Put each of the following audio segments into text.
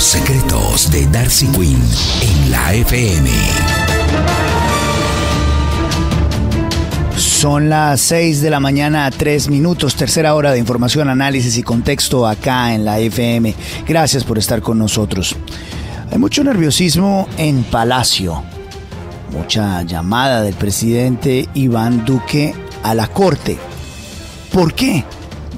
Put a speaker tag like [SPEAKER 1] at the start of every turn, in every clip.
[SPEAKER 1] Secretos de Darcy Quinn en la FM.
[SPEAKER 2] Son las 6 de la mañana a 3 minutos, tercera hora de información, análisis y contexto acá en la FM. Gracias por estar con nosotros. Hay mucho nerviosismo en Palacio, mucha llamada del presidente Iván Duque a la corte. ¿Por qué?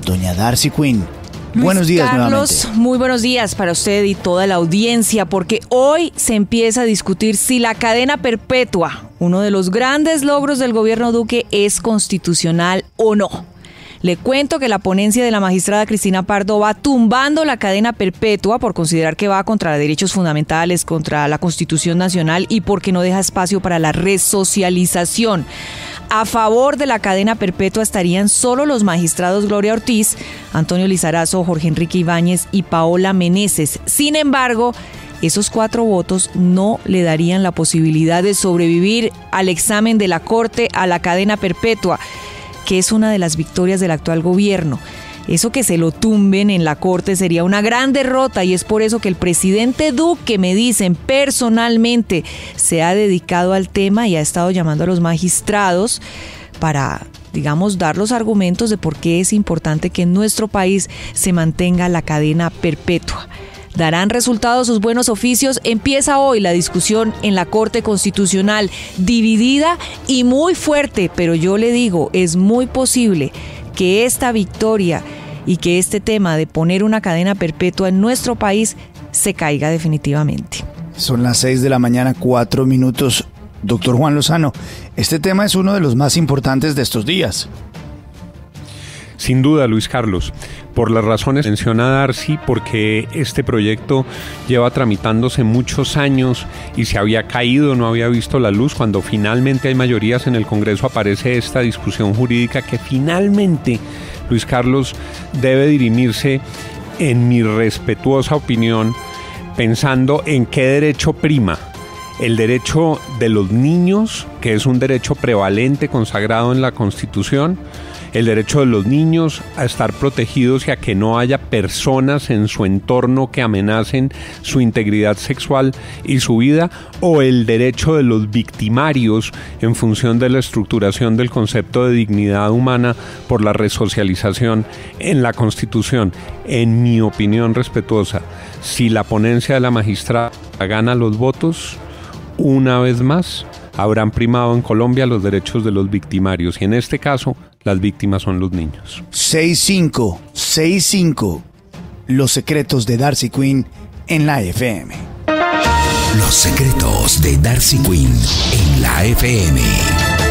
[SPEAKER 2] Doña Darcy Quinn buenos días
[SPEAKER 3] Carlos, muy buenos días para usted y toda la audiencia, porque hoy se empieza a discutir si la cadena perpetua, uno de los grandes logros del gobierno Duque, es constitucional o no. Le cuento que la ponencia de la magistrada Cristina Pardo va tumbando la cadena perpetua por considerar que va contra derechos fundamentales, contra la Constitución Nacional y porque no deja espacio para la resocialización. A favor de la cadena perpetua estarían solo los magistrados Gloria Ortiz, Antonio Lizarazo, Jorge Enrique Ibáñez y Paola Meneses. Sin embargo, esos cuatro votos no le darían la posibilidad de sobrevivir al examen de la Corte a la cadena perpetua, que es una de las victorias del actual gobierno. Eso que se lo tumben en la corte sería una gran derrota y es por eso que el presidente Duque, me dicen personalmente, se ha dedicado al tema y ha estado llamando a los magistrados para digamos, dar los argumentos de por qué es importante que en nuestro país se mantenga la cadena perpetua. ¿Darán resultados sus buenos oficios? Empieza hoy la discusión en la Corte Constitucional, dividida y muy fuerte, pero yo le digo, es muy posible que esta victoria y que este tema de poner una cadena perpetua en nuestro país se caiga definitivamente.
[SPEAKER 2] Son las 6 de la mañana, cuatro minutos. Doctor Juan Lozano, este tema es uno de los más importantes de estos días.
[SPEAKER 4] Sin duda, Luis Carlos, por las razones menciona Darcy, porque este proyecto lleva tramitándose muchos años y se había caído, no había visto la luz. Cuando finalmente hay mayorías en el Congreso aparece esta discusión jurídica que finalmente, Luis Carlos, debe dirimirse, en mi respetuosa opinión, pensando en qué derecho prima el derecho de los niños, que es un derecho prevalente consagrado en la Constitución, el derecho de los niños a estar protegidos y a que no haya personas en su entorno que amenacen su integridad sexual y su vida, o el derecho de los victimarios en función de la estructuración del concepto de dignidad humana por la resocialización en la Constitución. En mi opinión respetuosa, si la ponencia de la magistrada gana los votos, una vez más, habrán primado en Colombia los derechos de los victimarios y en este caso las víctimas son los niños.
[SPEAKER 2] 6-5, 6-5, los secretos de Darcy Quinn en la FM.
[SPEAKER 1] Los secretos de Darcy Quinn en la FM.